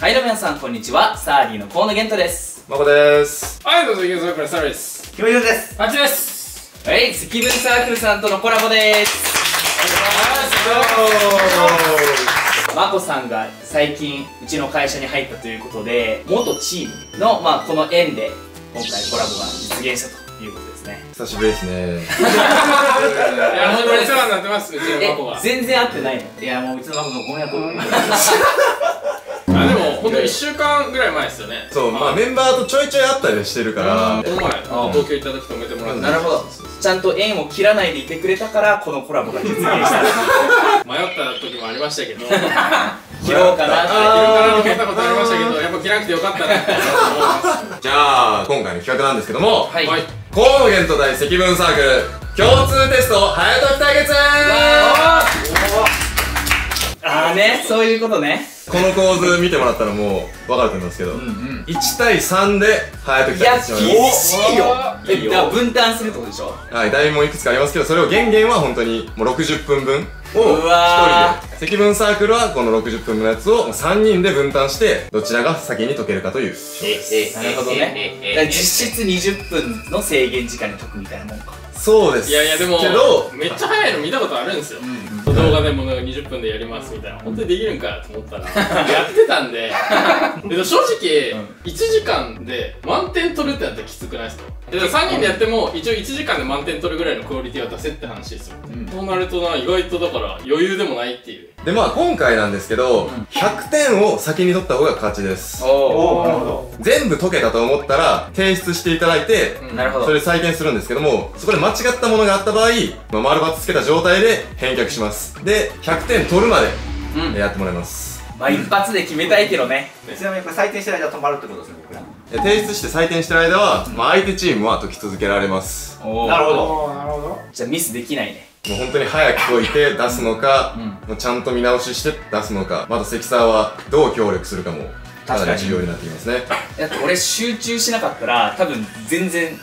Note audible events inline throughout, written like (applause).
はい、どうも皆さん、こんにちは。サーリーの河野玄太です。まこですはい、どうぞ、ゆうぞくらさらです。キムユですあっちです。はい、積分サークルさんとのコラボです。まこさんが最近、うちの会社に入ったということで、元チームの、まあ、この縁で、今回コラボが実現したということですね。久しぶりですねいや、本当にお世話になってます、うちのえマコが。あ、全然会ってないの？いや、もううちのまこのご迷惑を。(laughs) でも、本当に1週間ぐらい前ですよね。そうまあメンバーとちょいちょい会ったりしてるからこの前、東京行った時止めてもらって。なるほど。ちゃんと縁を切らないでいてくれたから、このコラボが実現した。迷った時もありましたけど、(laughs) 切ろうかなって。いろから抜けたことありましたけど、やっぱ着なくてよかったなって思いまじゃあ今回の企画なんですけどもはい。す。はい。河野玄と大積分サークル共通テスト早解き対決あーね、そういうことね。この構図見てもらったらもう分かると思いますけど、1対3で早解きいや、厳しいよ。え、いいよ。だから分担するってことでしょ？はい題問いくつかありますけどそれを減減は本当にもう60分分。をうわ1人で。積分サークルはこの60分のやつを3人で分担してどちらが先に解けるかという。なるほどね。だから実質20分の制限時間に解くみたいなもんか。そうです。いやいや、でもけど、めっちゃ早いの見たことあるんですよ。動画でも20分でやりますみたいな。本当にできるんかと思ったら、やってたんで、(laughs) でも正直、1時間で満点取るってなったらきつくないですか？で3人でやっても一応1時間で満点取るぐらいのクオリティは出せって話ですよ。そうなるとな、意外とだから余裕でもないっていう。でまあ今回なんですけど、100点を先に取った方が勝ちですおおなるほど全部解けたと思ったら提出していただいて、うんなるほど。それ採点するんですけどもそこで間違ったものがあった場合、まあ、丸×つけた状態で返却しますで100点取るまでうん。やってもらいますまあ一発で決めたいけどね。ちなみにこれ採点してる間止まるってことですね僕らで提出して採点してる間は、まあ、相手チームは解き続けられますおなるほどど。なるほど。じゃあミスできないね。もう本当に早く解いて出すのか、うんもうちゃんと見直しして出すのかまた関沢はどう協力するかもかなり重要になってきますねだって俺集中しなかったら多分全然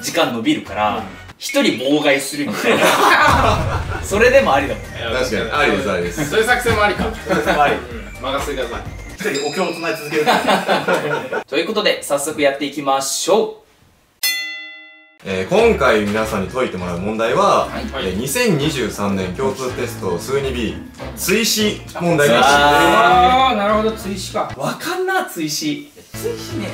時間伸びるから、一人妨害するみたいな。(laughs) それでもありだもんね。確かにありですありですそういう作戦もありか。はいうん。任せてください。一人お経を唱え続けると (laughs) いうことで、早速やっていきましょえー今回皆さんに解いてもらう問題は、はいはいえー2023年共通テスト数 2B 追試問題ですああー、なるほど、追試か。う。わかんな、追試。追試ね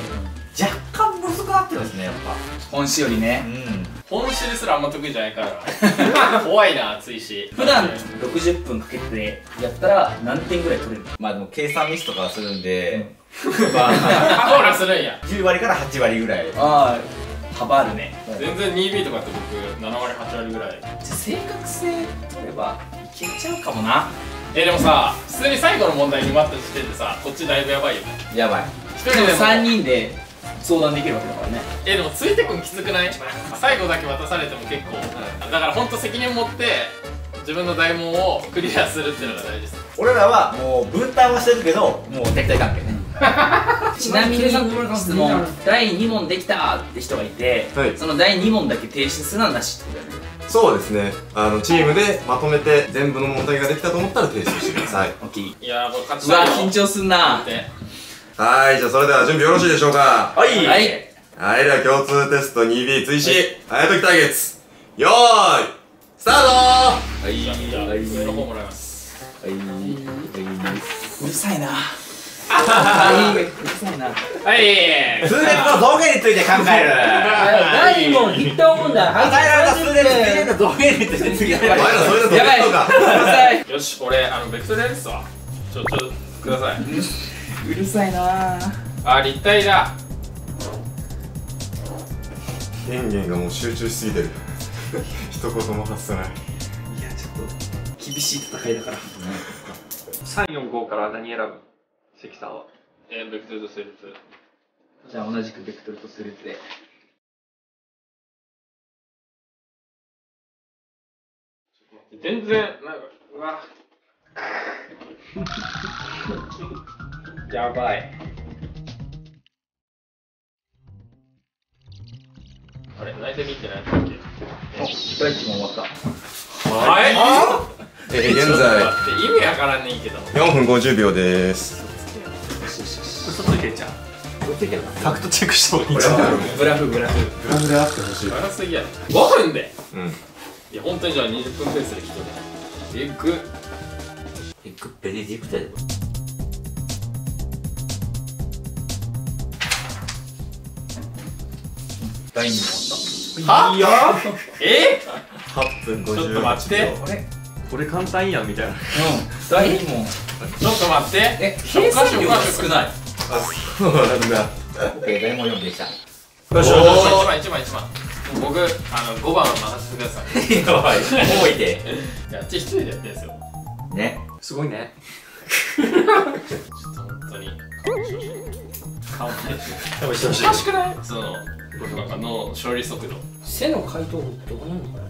若干むずくなってるんですねやっぱ本誌よりね。うん本誌ですらあんま得意じゃないから。怖いな、追試。普段60分かけてやったら何点ぐらい取れるのまあでも計算ミスとかするんで、まあ、コーラするんや。10割から8割ぐらいああ、幅あるね。全然 2B とかって僕、7割、8割ぐらい。じゃあ正確性取ればいけちゃうかもな。え、でもさ、普通に最後の問題に待った時点でさ、こっちだいぶやばいよね。やばいでも一人でも3人で相談できるわけだからね。え、でもついてくんきつくない？最後だけ渡されても結構。だからほんと責任持って、自分の大問をクリアするっていうのが大事です。俺らはもう分担はしてるけどもう敵対関係ね。(laughs) ちなみに質問。第2問できたって人がいて、はい。その第2問だけ提出するのはなしってことだよね。そうですね。あのチームでまとめて全部の問題ができたと思ったら提出してください。いやー、これ勝ちうわたいよ緊張すんなってはいじゃあそれでは準備よろしいでしょうか？はい。はい。はいでは共通テスト 2B 追試。早解き対決。よーいスタート！はい。じゃあ、上の方もらい。ます。うるさいな。はいうるさいな。はい。数列の増減について考える。第2問筆頭問題与えられた数列の増減について次のお前らそれだとやばいとか。うるさい。よし、俺、あの、ベクトルやるっすわ。ちょ、ちょ、ください。うるさいな。あ、立体だ。権限がもう集中しすぎてる。(laughs) 一言も発さない。いやちょっと厳しい戦いだから。345から何選ぶ関さんは。えー、ベクトルと成立。じゃあ同じくベクトルとスレッズで全然、なんか、うわ。(laughs) やばい。あれ、内定見てないっけ？第1問終わった。はい。えー現在。意味わからんねんけど。4分50秒です。嘘ついてんじゃん。嘘ついてるなファクトチェックした。方がいいラフ。グラフグラフであってほしい長すぎや5分でうん。いや本当にじゃあ20分ペースで来てるえぐエッグベネディクで第2問はい。やえ？8分50ちょっと待って。あれこれ簡単やんみたいな。うん。第2問。ちょっと待って。え計算量が少ない。あそうなんだ。オッケー誰も読んできた。よし1よしよ番1番1番僕あの5番は任せてください。やばい。多いて。いやあっち一人でやってるんですよ。ね。しすごいね。ちょっと本当に。顔ない。多分してほしい。おかしくない？そのなんか脳処理速度。背の回答どこなのかな？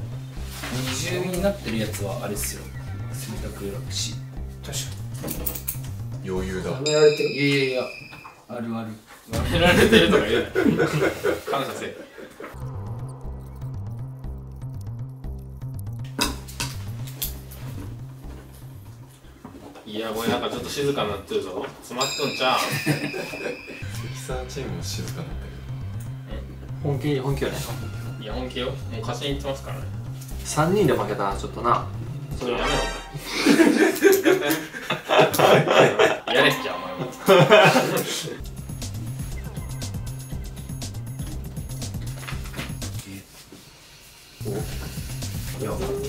二重になってるやつはあれっすよ。選択楽し確か余裕だ。はめられてる。にいやいやいや。あるある。舐められてるとか言う。な感謝せえ。いやこれなんかちょっと静かになってるぞ。詰まっとんちゃ (laughs) ミキサーチームも静かになって本気本気よね。ういや本気よ。もう勝ちにいってますからね。3人で負けたらちょっとな。それやめろ。(laughs) やれっきゃお前。もる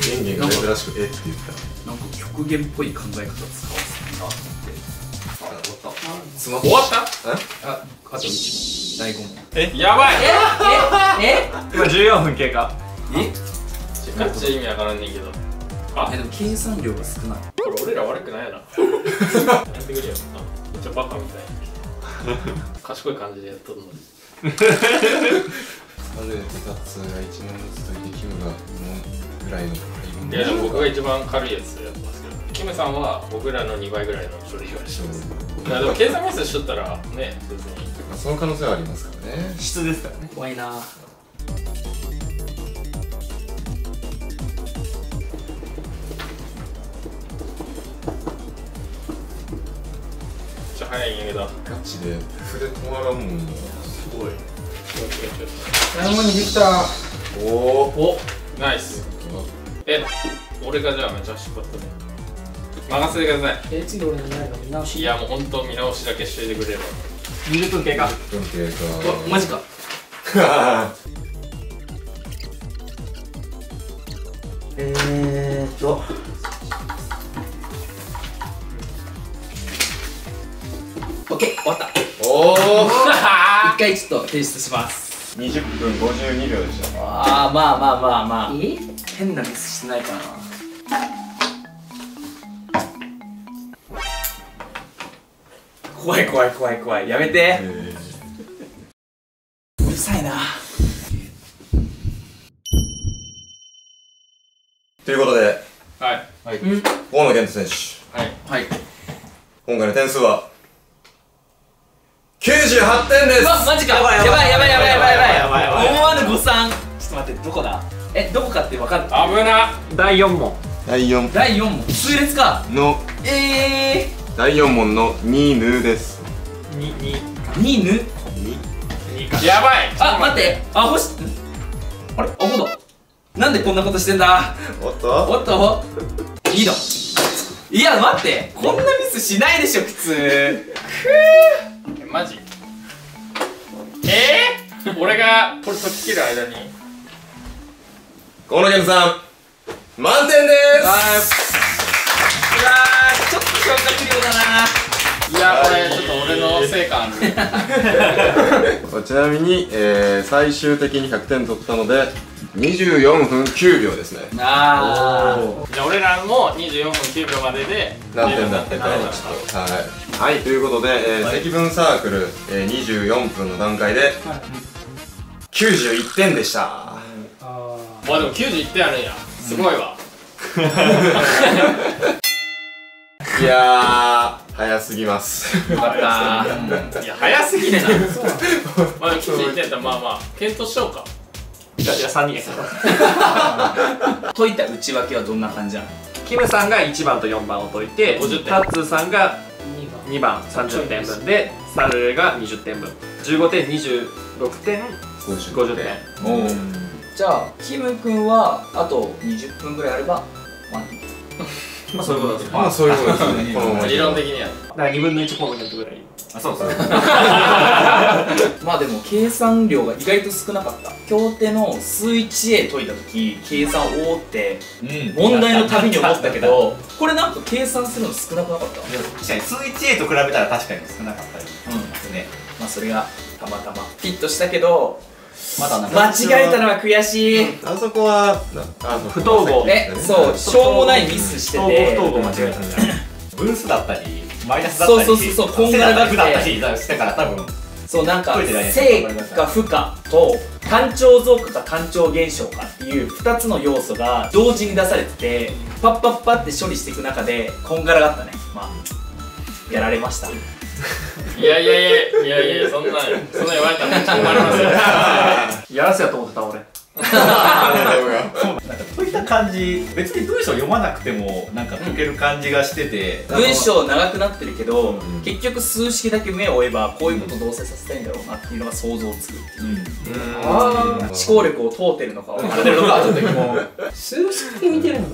人間が珍しくえって言った。なんか極限っぽい考え方使わせたなスマホ終わった。ああと1問第5問。やばい。え？今14分経過。え？ガチ意味わからんねんけど。あ？えでも計算量が少ない。これ俺ら悪くないやな。(laughs) やってくれよ。めっちゃバカみたい賢い感じでやっとるのに。サルエとタッツーが1問ずつといてキムが2問ぐらいのいやでも僕が一番軽いやつやってますけどキムさんは僕らの2倍ぐらいの処理をしてますいやでも計算ミスしとったらね別に。まあその可能性はありますからね。質ですからね。怖いな。めっちゃ早いんやけどガチで。筆止まらんもんな。すごい。何もにできたおおおナイスえ俺がじゃあめっちゃ引っ張ったね任せてくださえ次俺の何か見直し？いいやもうほんと見直しだけしといてくれれば20分経過。分経過。おマジか。(laughs) えーっと。オッケー終わった。おお一回ちょっと提出します。20分52秒でした。ああまあまあまあまあ。え？変なミスしてないかな怖い怖い怖い怖い。やめて。えうるさいな。ーということではい。はい。河野健人選手。はい。はい。今回の点数は98点です。うわマジか。やばいやばい。やばいやばいやばいやばい。やばい思わぬ誤算。ちょっと待ってどこだ？えどこかって分かる？危な。第4問。第4第4問。数列か。の。え第4問の2ぬです。2 2ー、にぬ2かやばい。あ待って。あほしんあれ？あほだなんでこんなことしてんだ？おっと？おっと？いいのいや待って。こんなミスしないでしょ普通。えマジ？え？ー、俺がこれ解き切る間に？河野健人さん満点であーうわー。ちょっと消化不良だないやこれちょっと俺の成果あるすちなみに、えー、最終的に100点取ったので24分9秒ですね。あじゃあ俺らも24分9秒までで何点だったか何点だっをちょっとはい、はい、ということで、えー積分サークル、えー、24分の段階で91点でした。あまあでも91点あるんや。すごいわ、(laughs) いやー早すぎます。ーよかった。いや早すぎるな。まあでも91点やったらまあまあ。検討しようか。じゃあじゃあ3人やから解いた内訳はどんな感じなの？キムさんが1番と4番を解いて50点。タッツーさんが2番。2番30点分でサルが20点分。15点26点50点。おじゃあキム君はあと20分ぐらいあればワンまあそういうことですね。まあそういうことですね。理論的には。だから2分の1コーナーぐらいあそうそう。(laughs) (laughs) まあでも計算量が意外と少なかった。協定の数 1A 解いた時計算おおってうん。問題のたびに思ったけどこれなんか計算するの少なくなかった。確かに数 1A と比べたら確かに少なかったりしますね。まあそれがたまたまフィットしたけどまだなんか。間違えたのは悔しい。あそこはなあの不統合ねそう。しょうもないミスして不統合て不統合間違えたんじゃない分数だったりマイナスだったりそうそうそうそうこんがらがって。だったりしたから多分そうなんか正か負かと単調増加か単調減少かっていう2つの要素が同時に出されててパッパッパって処理していく中でこんがらがったね。まあやられましたいやいやいやいやいやそんなそんな言われたらめっちゃ困りますよやらせやと思ってた俺。なんか解いた感じ別に文章読まなくてもなんか解ける感じがしてて、文章長くなってるけど、ん。結局数式だけ目を追えばこういうこと同棲させたいんだろうなっていうのが想像つくっていう。あ思考力を通ってるのか分からないのかちょっと疑問数式見てるの。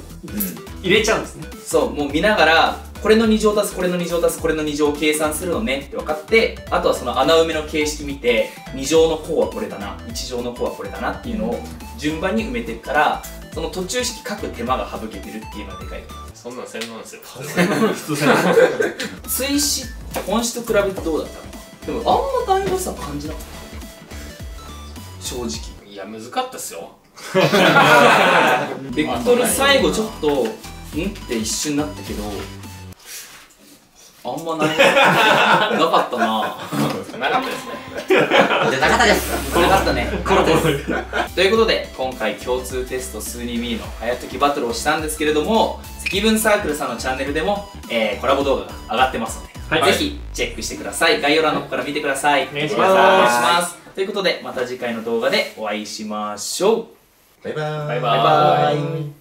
入れちゃうんですね。そうもう見ながらこれの2乗足すこれの2乗足すこれの2乗を計算するのねって分かってあとはその穴埋めの形式見て2乗の項はこれだな1乗の項はこれだなっていうのを順番に埋めていくからその途中式書く手間が省けてるっていうのはでかいそんなん洗脳なんですよ。追試本試と比べてどうだったの？でもあんま大誤差感じなかった。正直。いや難かったっすよ。(laughs) ベクトル最後ちょっとん？って一瞬なったけどあんまない。なかったな。なかったですね。じゃなかったですなかったね。なかったです。ということで今回共通テスト数 2B の早解きバトルをしたんですけれども積分サークルさんのチャンネルでも、えーコラボ動画が上がってますので、はい。ぜひチェックしてください。概要欄の方から見てください。お願いします。お願いします。ということでまた次回の動画でお会いしましょう。バイバーイ。バイババイバーイイ